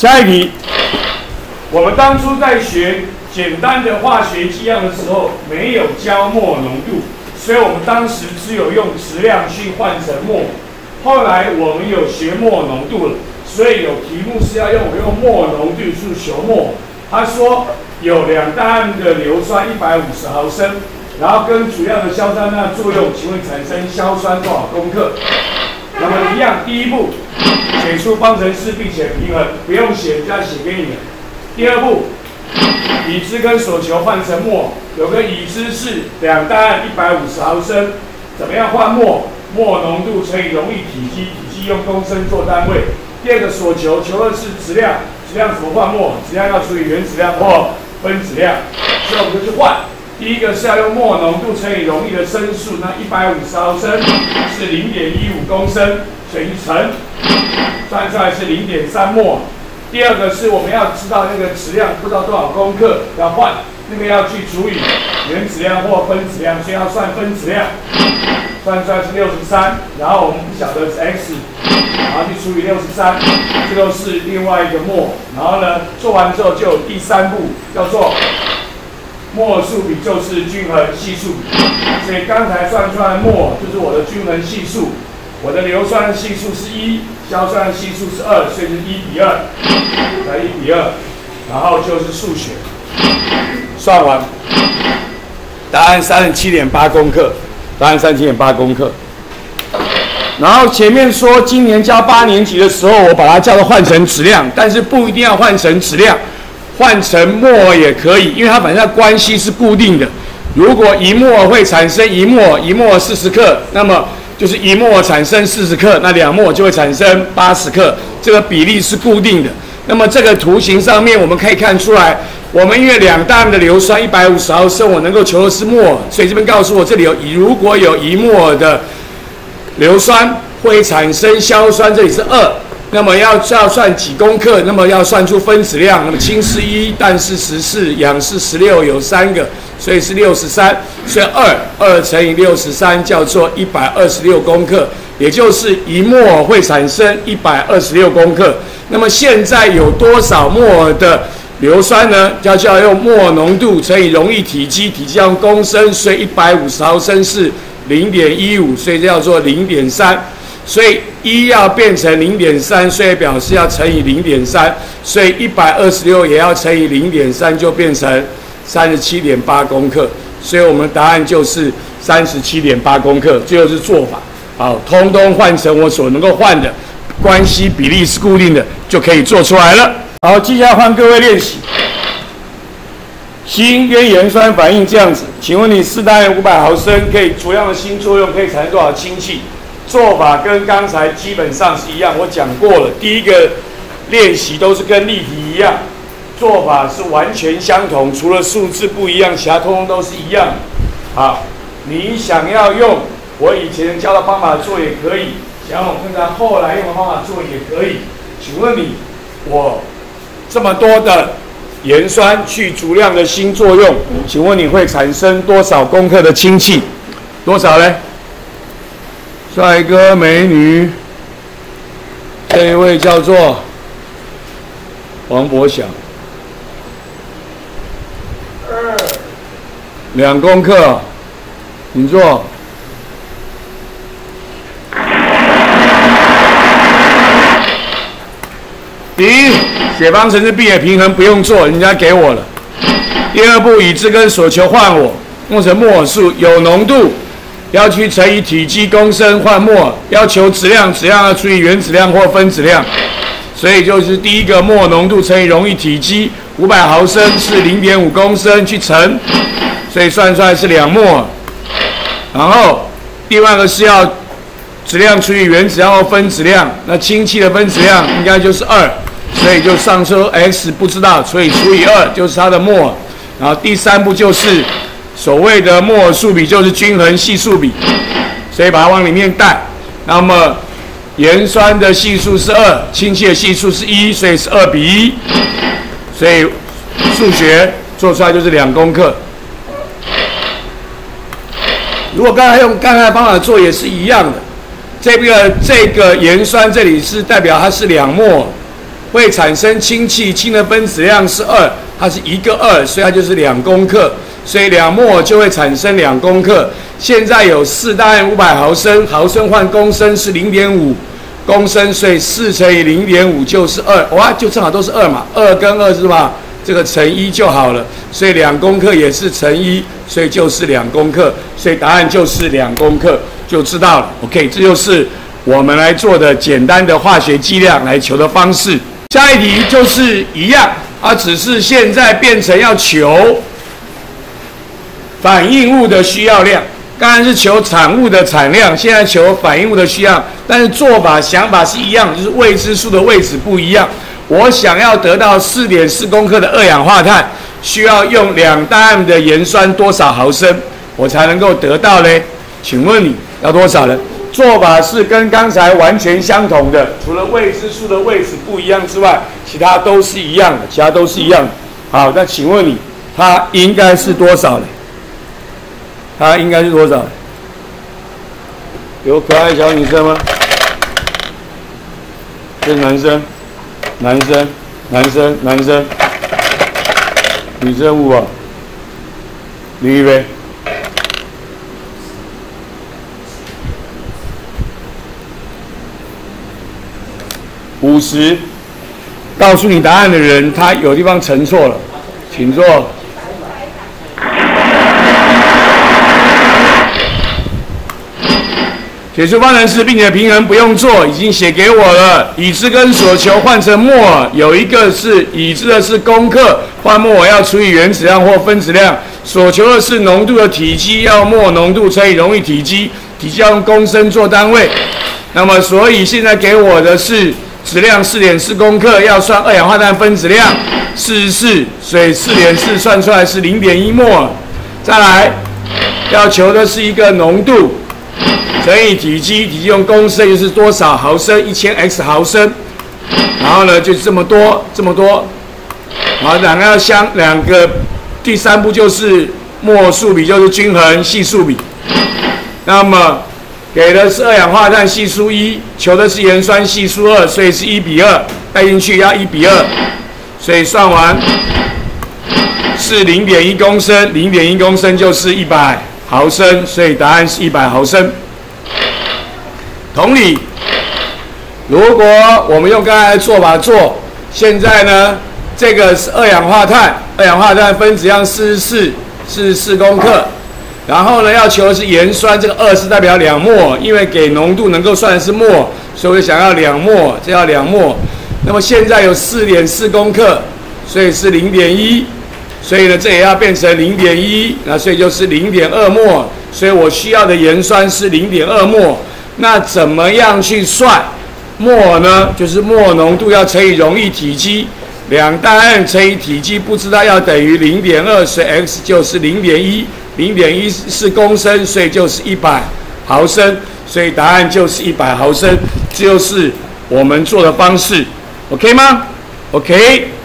下一题，我们当初在学简单的化学剂量的时候，没有胶墨浓度，所以我们当时只有用质量去换成墨。后来我们有学墨浓度了，所以有题目是要用我用墨浓度去求墨。他说有两大案的硫酸一百五十毫升，然后跟主要的硝酸钠作用，请问产生硝酸多少公克？那么一样，第一步写出方程式并且平衡，不用写，这样写给你们。第二步，已知跟所求换成墨，有个已知是两大一百五十毫升，怎么样换墨？墨浓度乘以溶液体积，体积用公升做单位。第二个所求，求的是质量，质量怎么换墨？质量要除以原质量或分子量，所以我们就去换。第一个是要用墨浓度乘以溶液的升数，那一百五十毫升是零点一五公升，乘以乘，算出来是零点三墨。第二个是我们要知道那个质量不知道多少公克，要换那个要去除以原子量或分子量，所以要算分子量。算出来是六十三，然后我们不晓得是 x，然后去除以六十三，这个是另外一个墨。然后呢，做完之后就第三步，叫做墨数比就是均衡系数比。所以刚才算出来墨就是我的均衡系数，我的硫酸系数是一，硝酸系数是二，所以是一比二，来一比二，然后就是数学。算完，答案三十七点八公克。答案三七点八公克，然后前面说今年教八年级的时候，我把它叫做换成质量，但是不一定要换成质量，换成墨也可以，因为它反正关系是固定的。如果一墨会产生一墨，一墨四十克，那么就是一墨产生四十克，那两墨就会产生八十克，这个比例是固定的。那么这个图形上面我们可以看出来。我们因为两大的硫酸一百五十毫升，我能够求的是墨，所以这边告诉我这里有如果有一墨的硫酸会产生硝酸，这里是二，那么要要算几公克？那么要算出分子量，那么氢是一，氮是十四，氧是十六，有三个，所以是六十三，所以二二乘以六十三叫做一百二十六公克，也就是一墨会产生一百二十六公克。那么现在有多少摩尔的？硫酸呢，就要用摩尔浓度乘以溶液体积，体积用公升，所以一百五十毫升是零点一五，所以叫做零点三。所以一要变成零点三，所以表示要乘以零点三，所以一百二十六也要乘以零点三，就变成三十七点八公克。所以我们答案就是三十七点八公克，这就是做法。好，通通换成我所能够换的，关系比例是固定的，就可以做出来了。好，接下来换各位练习。锌跟盐酸反应这样子，请问你四单元五百毫升可以主要的锌作用可以产生多少氢气？做法跟刚才基本上是一样，我讲过了。第一个练习都是跟例题一样，做法是完全相同，除了数字不一样，其他通通都是一样。好，你想要用我以前教的方法做也可以，想要我跟他后来用的方法做也可以。请问你，我。这么多的盐酸去足量的锌作用，请问你会产生多少公克的氢气？多少呢？帅哥美女，这一位叫做王博祥，二两功课，你做。第一，写方程式并且平衡不用做，人家给我了。第二步，已知跟所求换我，弄成墨数，有浓度要去乘以体积公升换墨，要求质量，质量要除以原子量或分子量，所以就是第一个墨浓度乘以溶液体积，五百毫升是零点五公升去乘，所以算出来是两墨。然后另外一个是要质量除以原子量或分子量，那氢气的分子量应该就是二。所以就上车 x 不知道，所以除以二就是它的墨。然后第三步就是所谓的墨数比，就是均衡系数比，所以把它往里面带。那么盐酸的系数是二，氢气的系数是一，所以是二比一。所以数学做出来就是两公克。如果刚才用刚才的方法做也是一样的，这个这个盐酸这里是代表它是两墨。会产生氢气，氢的分子量是二，它是一个二，所以它就是两公克，所以两摩就会产生两公克。现在有四大案五百毫升，毫升换公升是零点五公升，所以四乘以零点五就是二，哇，就正好都是二嘛，二跟二是吧？这个乘一就好了，所以两公克也是乘一，所以就是两公克，所以答案就是两公克，就知道了。OK，这就是我们来做的简单的化学计量来求的方式。下一题就是一样，啊，只是现在变成要求反应物的需要量，刚才是求产物的产量，现在求反应物的需要，但是做法想法是一样，就是未知数的位置不一样。我想要得到四点四公克的二氧化碳，需要用两大安的盐酸多少毫升，我才能够得到嘞？请问你要多少呢？做法是跟刚才完全相同的，除了未知数的位置不一样之外，其他都是一样的，其他都是一样的。好，那请问你，它应该是多少呢？它应该是多少？有可爱小女生吗？是男生。男生，男生，男生，女生五啊，李一飞，五十，告诉你答案的人，他有地方乘错了，请坐。解出方程式，并且平衡不用做，已经写给我了。已知跟所求换成摩尔，有一个是已知的是功克，换摩尔要除以原子量或分子量。所求的是浓度的体积，要摩浓度乘以溶液体积，体积要用公升做单位。那么，所以现在给我的是质量四点四公克，要算二氧化碳分子量四十四，所以四点四算出来是零点一摩尔。再来，要求的是一个浓度。乘以体积，体积用公升就是多少毫升？一千 x 毫升。然后呢，就是这么多，这么多。好，两个要相，两个第三步就是末数比就是均衡系数比。那么给的是二氧化碳系数一，求的是盐酸系数二，所以是一比二，带进去要一比二。所以算完是零点一公升，零点一公升就是一百毫升，所以答案是一百毫升。同理，如果我们用刚才的做法做，现在呢，这个是二氧化碳，二氧化碳分子量四十四，四十四公克。然后呢，要求的是盐酸，这个二是代表两末，因为给浓度能够算是末，所以我想要两末，这要两末。那么现在有四点四公克，所以是零点一，所以呢，这也要变成零点一，那所以就是零点二末，所以我需要的盐酸是零点二末。那怎么样去算墨呢？就是墨浓度要乘以溶液体积，两大案乘以体积，不知道要等于零点二，所以 x 就是零点一，零点一是公升，所以就是一百毫升，所以答案就是一百毫升，就是我们做的方式，OK 吗？OK。